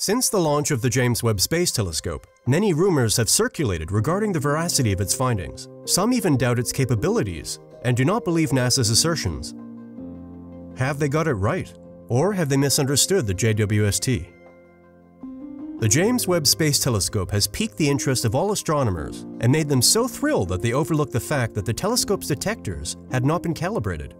Since the launch of the James Webb Space Telescope, many rumors have circulated regarding the veracity of its findings. Some even doubt its capabilities and do not believe NASA's assertions. Have they got it right? Or have they misunderstood the JWST? The James Webb Space Telescope has piqued the interest of all astronomers and made them so thrilled that they overlooked the fact that the telescope's detectors had not been calibrated.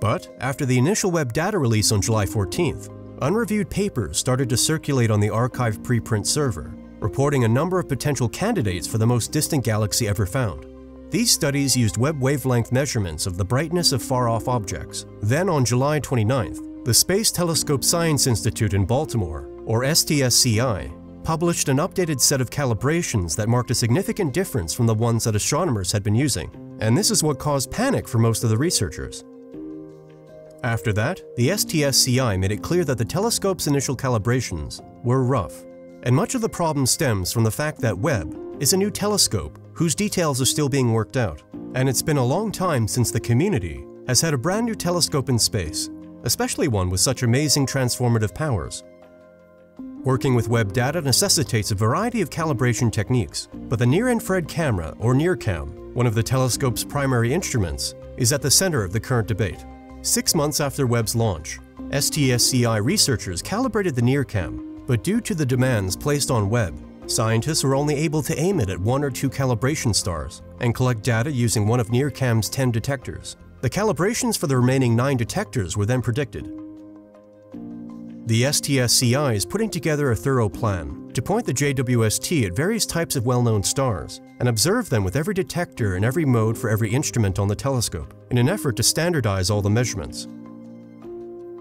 But after the initial Webb data release on July 14th, Unreviewed papers started to circulate on the arXiv preprint server, reporting a number of potential candidates for the most distant galaxy ever found. These studies used Webb wavelength measurements of the brightness of far-off objects. Then on July 29th, the Space Telescope Science Institute in Baltimore, or STSCI, published an updated set of calibrations that marked a significant difference from the ones that astronomers had been using. And this is what caused panic for most of the researchers. After that, the STSCI made it clear that the telescope's initial calibrations were rough, and much of the problem stems from the fact that Webb is a new telescope whose details are still being worked out, and it's been a long time since the community has had a brand new telescope in space, especially one with such amazing transformative powers. Working with Webb data necessitates a variety of calibration techniques, but the near-infrared camera, or NIRCam, one of the telescope's primary instruments, is at the center of the current debate. Six months after Webb's launch, STSCI researchers calibrated the NIRCam, but due to the demands placed on Webb, scientists were only able to aim it at one or two calibration stars and collect data using one of NIRCam's 10 detectors. The calibrations for the remaining nine detectors were then predicted. The STSCI is putting together a thorough plan to point the JWST at various types of well-known stars and observe them with every detector and every mode for every instrument on the telescope in an effort to standardize all the measurements.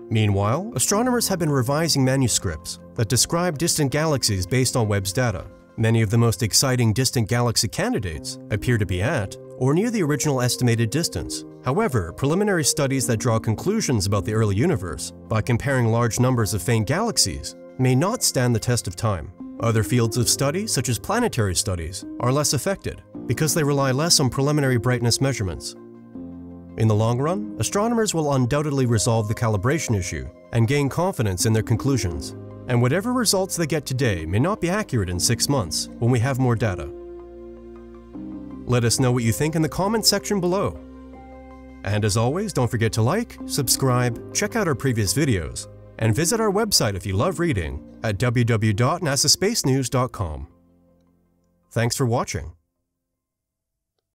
Meanwhile, astronomers have been revising manuscripts that describe distant galaxies based on Webb's data. Many of the most exciting distant galaxy candidates appear to be at or near the original estimated distance. However, preliminary studies that draw conclusions about the early universe by comparing large numbers of faint galaxies may not stand the test of time. Other fields of study, such as planetary studies, are less affected because they rely less on preliminary brightness measurements. In the long run, astronomers will undoubtedly resolve the calibration issue and gain confidence in their conclusions. And whatever results they get today may not be accurate in six months when we have more data. Let us know what you think in the comments section below. And as always, don't forget to like, subscribe, check out our previous videos, and visit our website if you love reading at www.nasaspacenews.com. Thanks for watching.